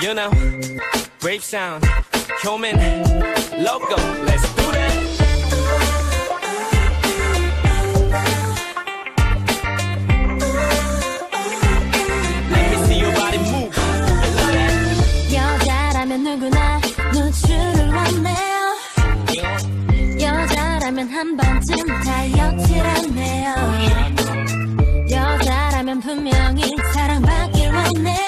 You know, brave sound, human, logo, let's do that. 누구나 노출을 원해 여자라면 한 번쯤 다 역질하네요 여자라면 분명히 사랑받길 원해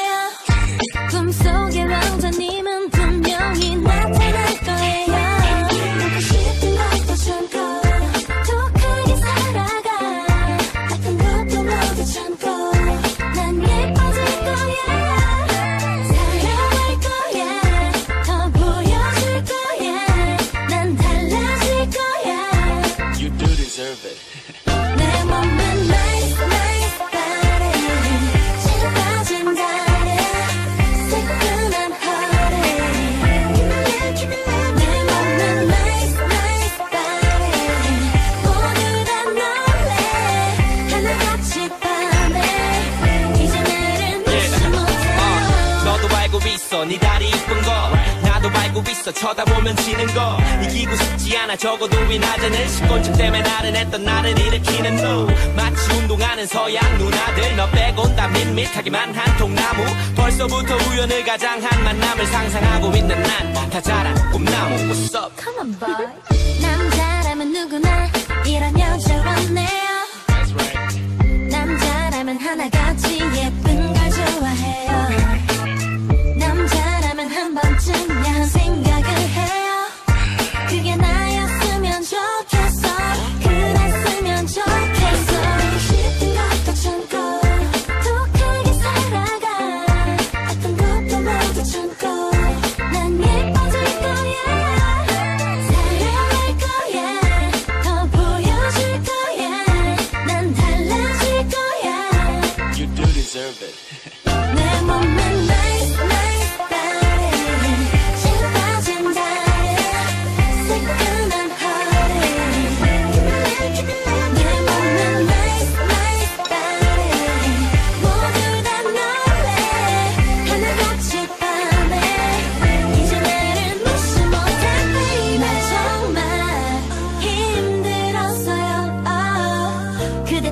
알고 있어 쳐다보면 지는 거. 이기고 싶지 않아 적어도 위나자는 10권쯤 되면 나른했던 나를 일으키는 너 마치 운동하는 서양 누나들 너 빼곤 다 밋밋하기만 한 통나무. 벌써부터 우연을 가장한 만남을 상상하고 있는 난 다 자란 꿈나무. What's up? Come on boy.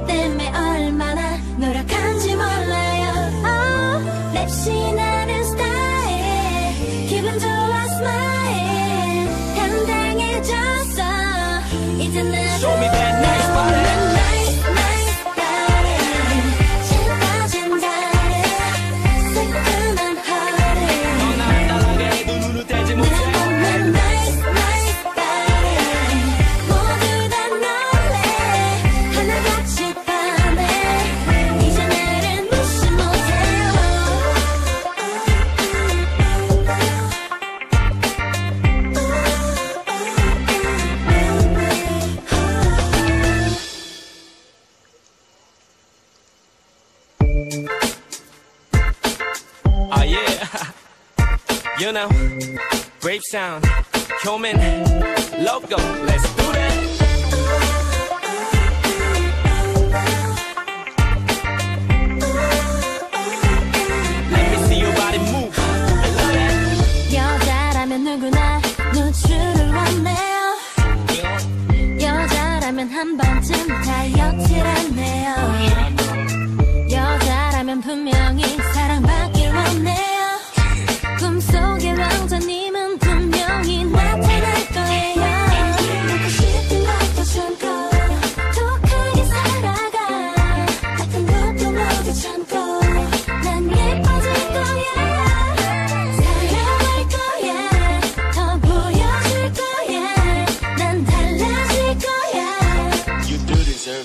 te You know, brave sound, human, local. Let's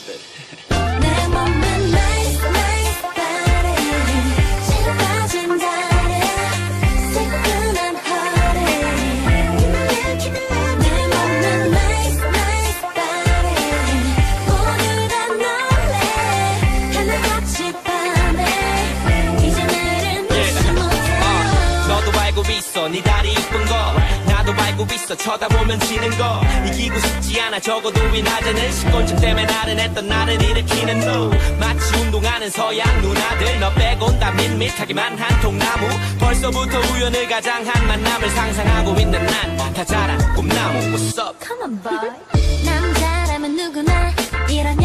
little bit. 네 다리 이쁜 거 있어. 쳐다보면 지는 거. 이기고 싶지 않아. 적어도 이낮에는 10권쯤 되면 나는 했던 나를 일으키는 너 마치 운동하는 서양 누나들. 너 빼곤 다 밋밋하기만 한 통나무. 벌써부터 우연을 가장한 만남을 상상하고 있는 난 다 자란 꿈나무. What's up? Come on boy. 남자라면 누구나 이런